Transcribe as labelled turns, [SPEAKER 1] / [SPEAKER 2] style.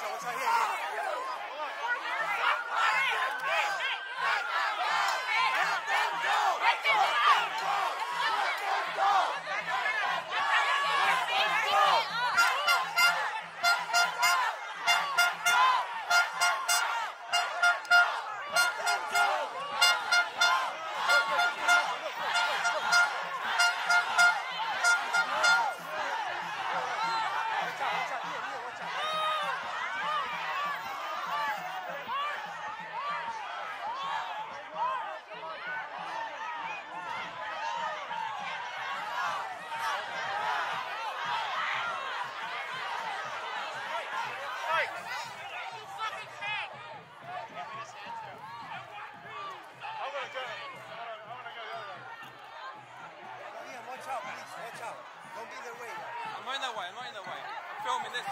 [SPEAKER 1] 叫我专
[SPEAKER 2] 业啊！in their way, I'm not in their way. I'm filming this.